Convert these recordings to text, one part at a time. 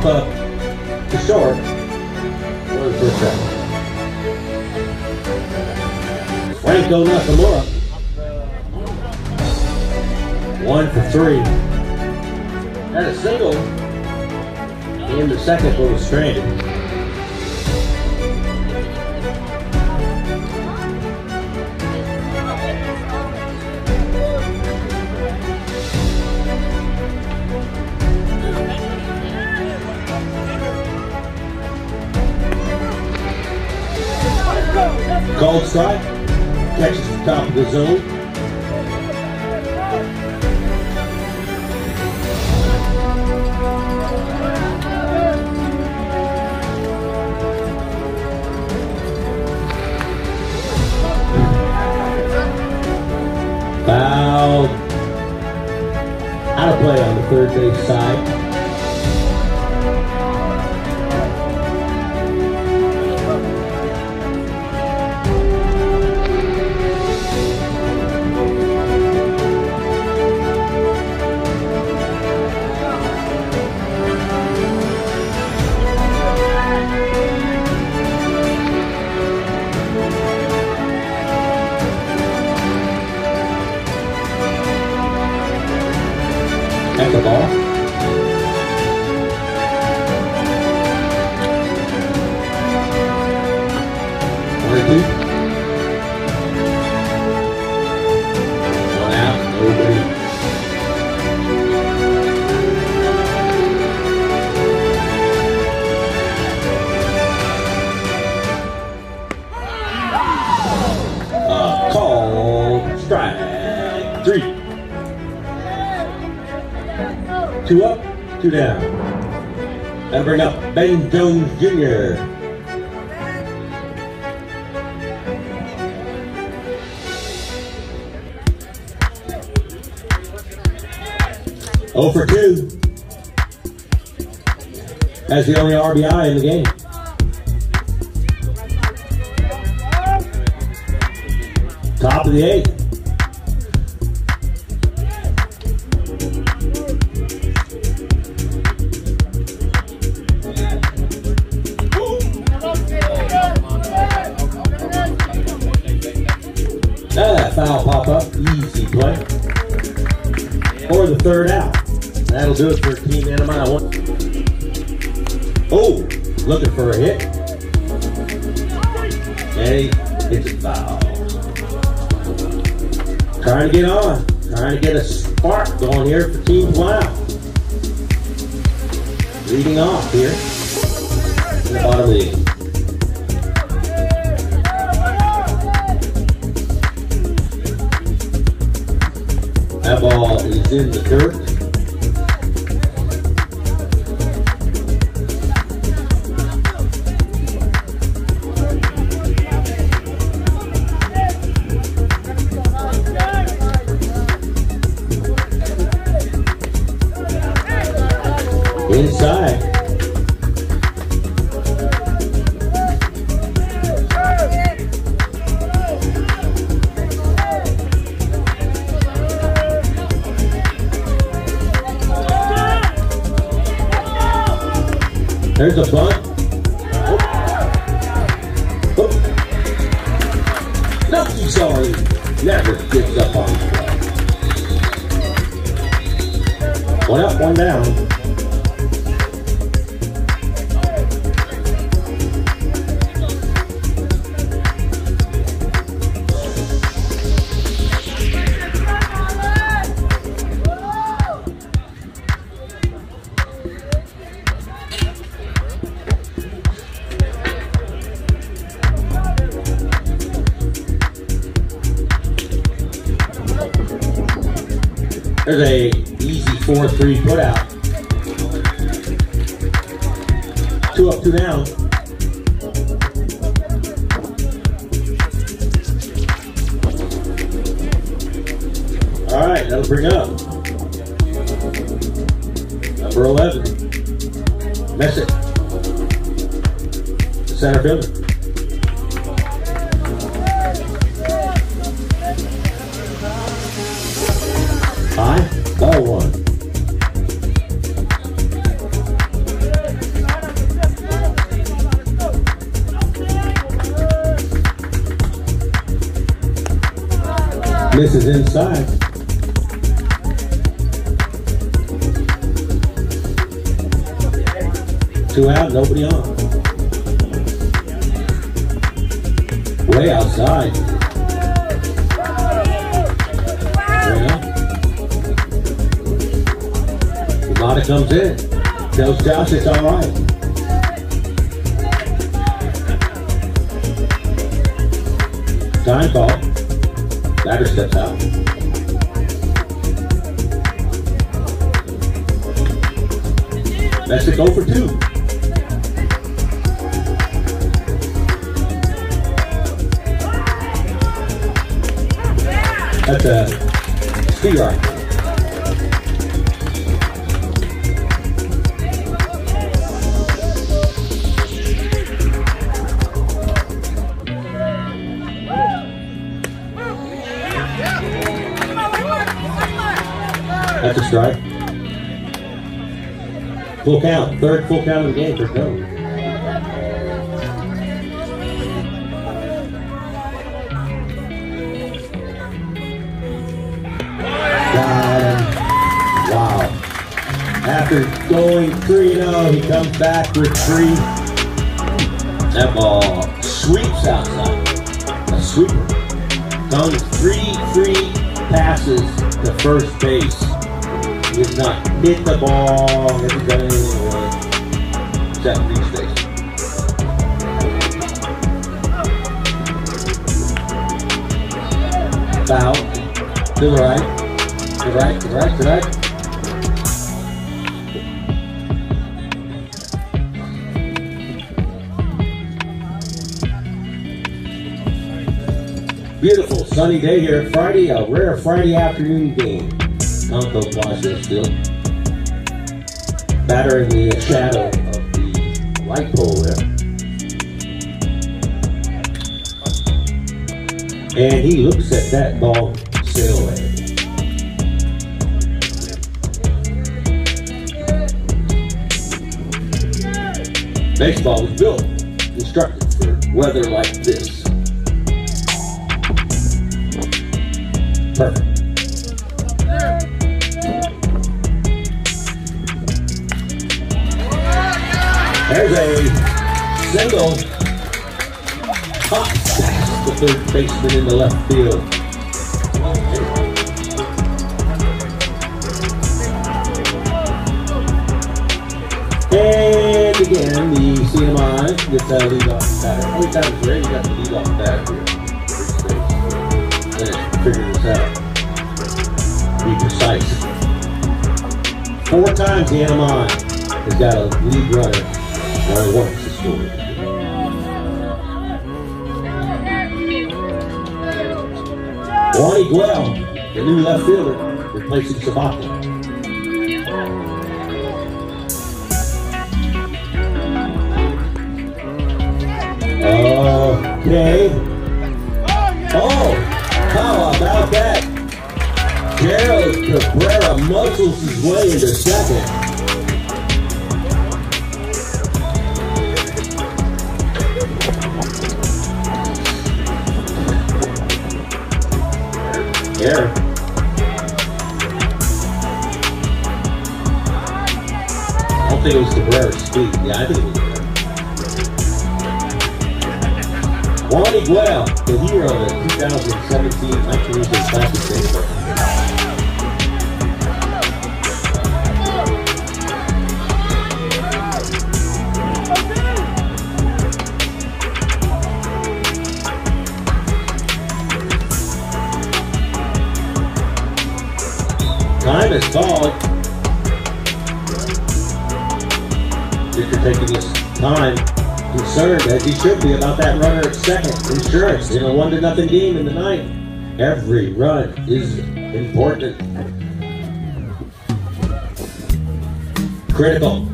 pop up uh, to short for the first. Franco Nakamura. One for three. Had a single in the second but was stranded. Cold side, Catches the top of the zone. Up Ben Jones Jr. Oh for two. That's the only RBI in the game. Top of the eighth. Or the third out. That'll do it for Team Anamaya. One. Oh, looking for a hit. Hey, he hits a foul. Trying to get on. Trying to get a spark going here for Team Wow. Leading off here. In the bottom of the in the dirt. There's a bunt. Oh. Oh. No, he's already never gives up on play. One up, one down. There's a easy 4-3 put out. Two up, two down. All right, that'll bring up number 11, Messick, center fielder. High, ball one. Misses inside. Two out, nobody on. Way outside. Lamada comes in. Tells Josh it's all right. Time call. Batter steps out. That's a go for two. That's a speed right. Full count. Third full count of the game for him. Wow. After going 3 0, he comes back with three. That ball sweeps outside. A sweeper. Comes three free passes to first base. Has not hit the ball, hasn't done anything it. Except reach base. Foul. To the right. To the right, to the right, to the right. Beautiful sunny day here. Friday, a rare Friday afternoon game. Uncle Plaza still. Batter in the shadow of the light pole there. And he looks at that ball sail. Baseball was built, constructed for weather like this. Perfect. There's a single. Hot pass to third baseman in the left field. And again, the CMI gets that lead off batter. Every time it's ready, you got the lead off batter here. Let's figure this out. Be precise. Four times the MI has got a lead runner. Only once has scored. Ronnie Guell, the new left fielder, replacing Sabaka. Okay. Oh, how about that? Gerald Cabrera muscles his way into second. Think it was Cabrera's speed. Yeah, I think it was. Wally Guell, the hero of the 2017 1980 Classic Baseball. Time is called. Victor taking his time, concerned as he should be about that runner at second. Insurance in a one to nothing game in the ninth. Every run is important. Critical.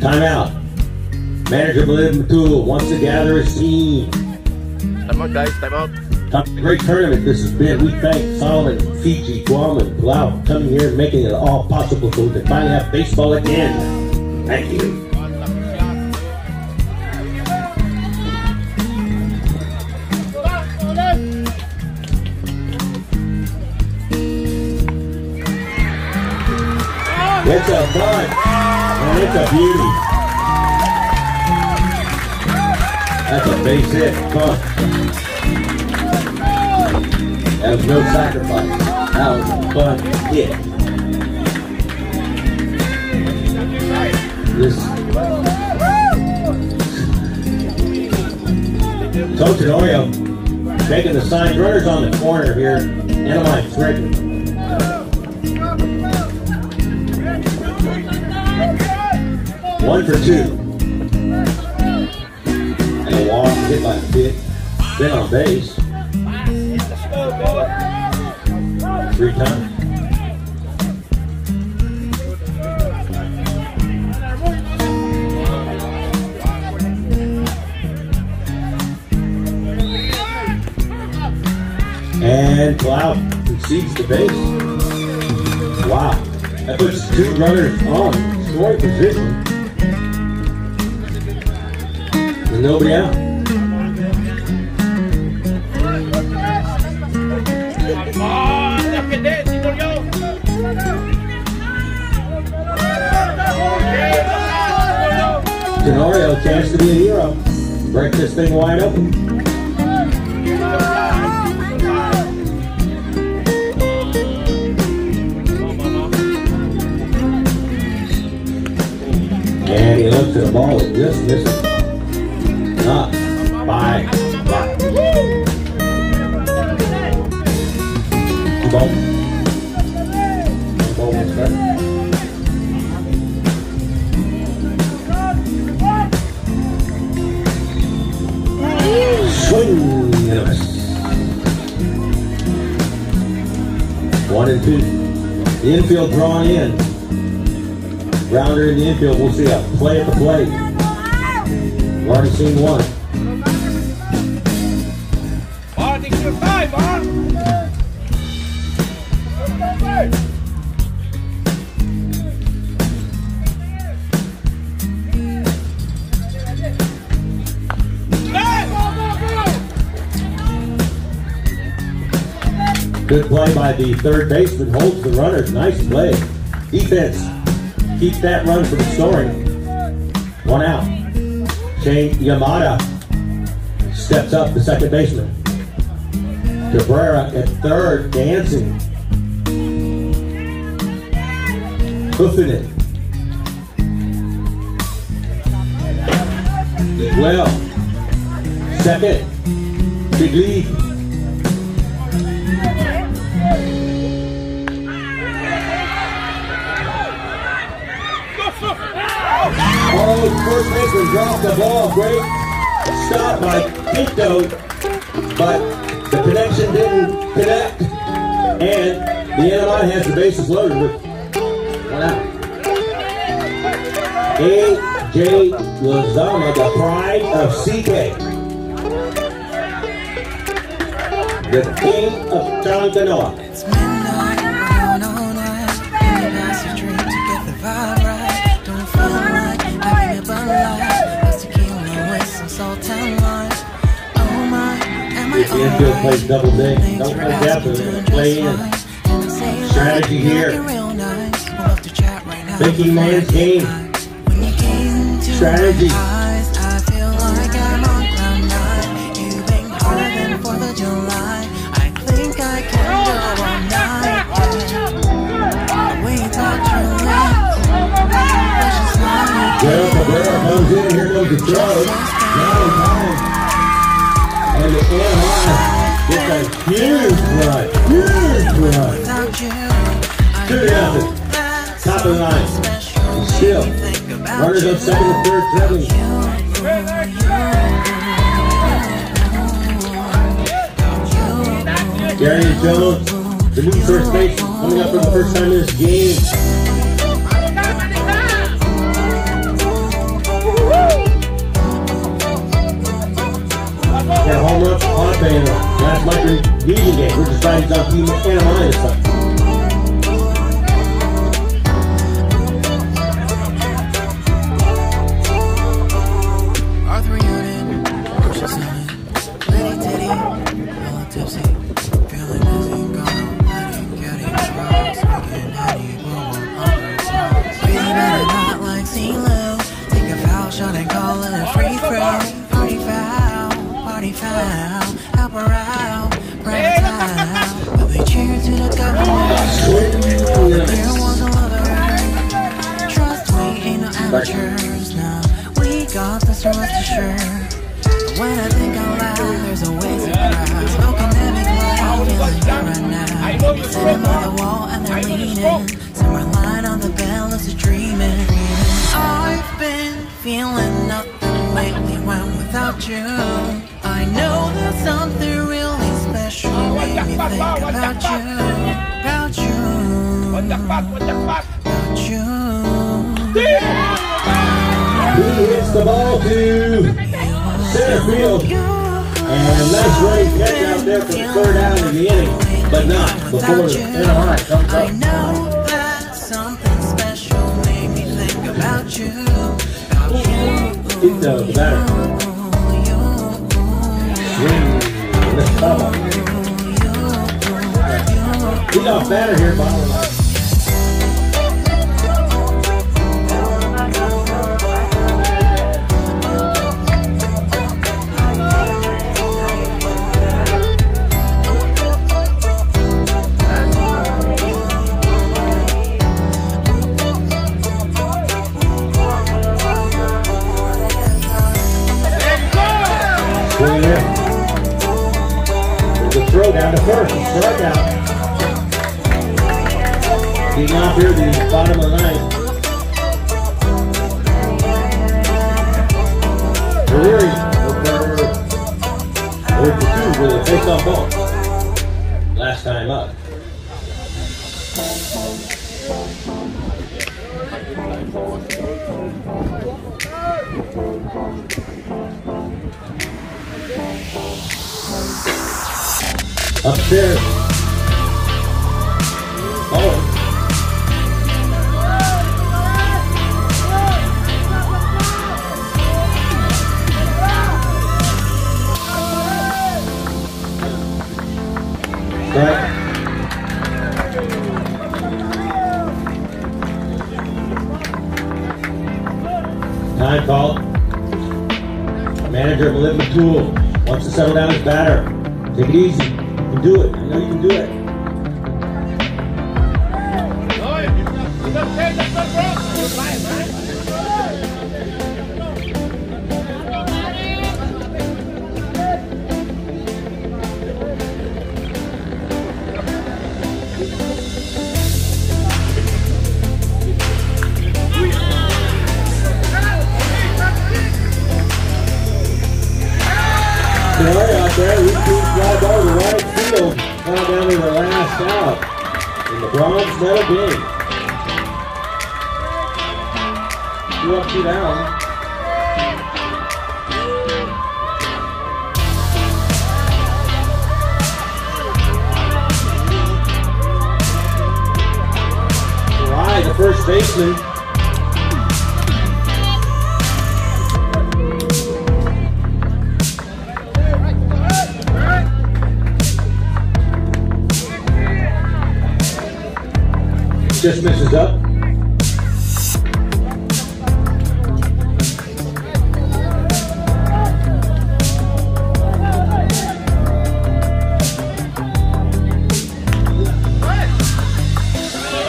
Timeout. Manager Malid Matul wants to gather his team. Time out, guys. Time out. Great tournament this has been. We thank Solomon, Fiji, Guam, and Palau coming here and making it all possible so we can finally have baseball again. Thank you. It's a fun and it's a beauty. That's a base hit. Fun. That was no sacrifice. That was a fun hit. This Coach Tenorio taking the sign. Runners on the corner here. Anaheim striking. One for two. And a walk hit by a pitch. Been on base. And Cloud exceeds the base. Wow. That puts two runners on scoring position. And nobody out. Tenorio, chance to be a hero. Break this thing wide open. And he looks at the ball and just misses. Not infield drawn in. Rounder in the infield. We'll see a play at the plate. We've already seen one. Good play by the third baseman. Holds the runners. Nice play. Defense. Keep that run from scoring. One out. Shane Yamada steps up the second baseman. Cabrera at third, dancing. Hoofing it. Well, second, big lead. First baseman dropped the ball. Great stop by Pinto, but the connection didn't connect. And the NMI has the bases loaded out. A.J. Lazama, the pride of CK. The king of Talanoa. The infield plays double day, don't play depth, doing play in. Strategy here. like it real nice. You. second third. Gary Jones, the new first baseman, coming up for the first time in this game. A home run on a banner. Last night Legion game. We're deciding team Anna this time. We got this rest assured. When I think out loud, there's a crowd. Smoking heavy cloud, feeling good right now. Sitting by the wall and they're leaning. Somewhere lying on the bell is a dreaming. I've been feeling nothing lately when without you. I know that something really special oh, made me think oh, about you. About you. What the fuck? What the fuck? About you. He hits the ball to center field. And nice running catch out there for the third out of the inning. But not before the NRI comes I up. know that something special made me think about you. The batter. Swing. Let's come. He got batter here, bottom line. Down to first. Strikeout. Being off here the bottom of the ninth. O'Leary over over two with a face-off ball. Last time up. Upstairs. Oh. Right. Time call. Manager Melinda Tool wants to settle down his batter. Take it easy. You can do it. I know you can do it. Out in the bronze medal game. Two up, two down. Right, the first baseman. Just misses up.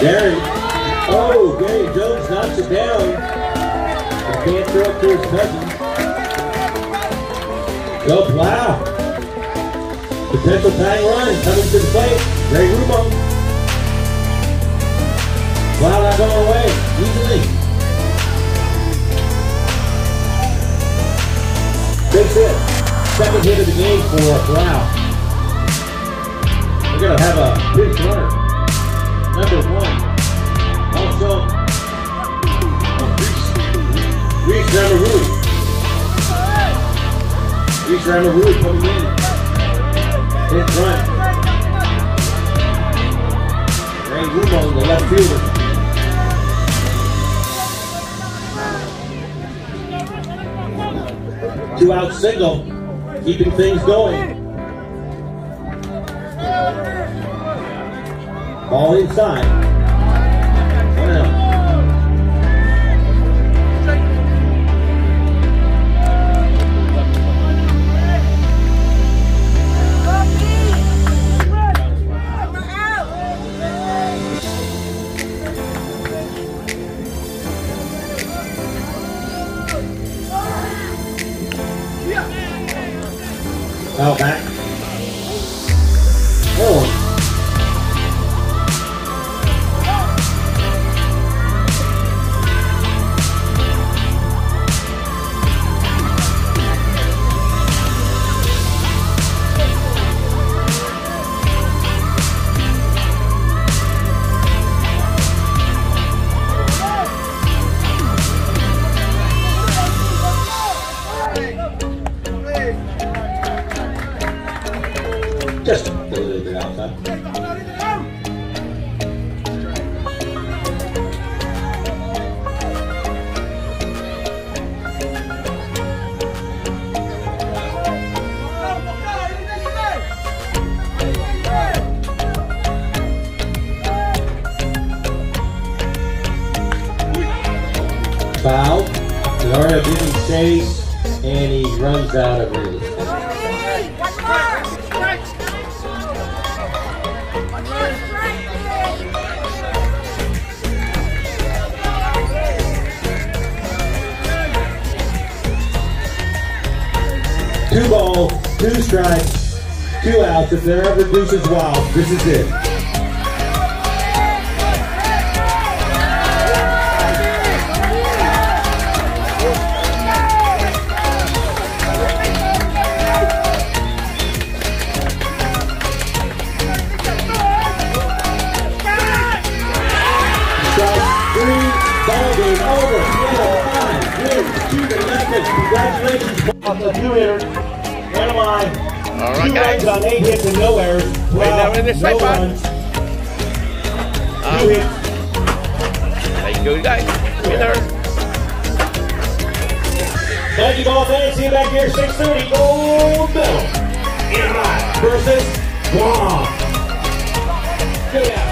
Gary. Oh, Gary Jones knocks it down. But can't throw it to his cousin. Oh, Go Palau. Potential tying run coming to the plate. Ray Palau not going away easily. Big hit. second hit of the game for Brown. We're going to have a big runner. Number one. Also, Reese Ramarui. Reese Ramarui coming in. Hit run. Ray Rumo, the left fielder. Out single, keeping things going. Ball inside. Foul back. Foul. Laura didn't chase, and he runs out of estate. Two balls, two strikes, two outs. If there ever deuces wild, this is it. Over. Congratulations. On the two hitters, Anaheim, All two guys. on eight hits and no errors. Well, this no side, Um, two hits. Thank you, guys. Winner. Thank you, ball fans. See you back here 6:30. Gold medal. Versus Guam. Good.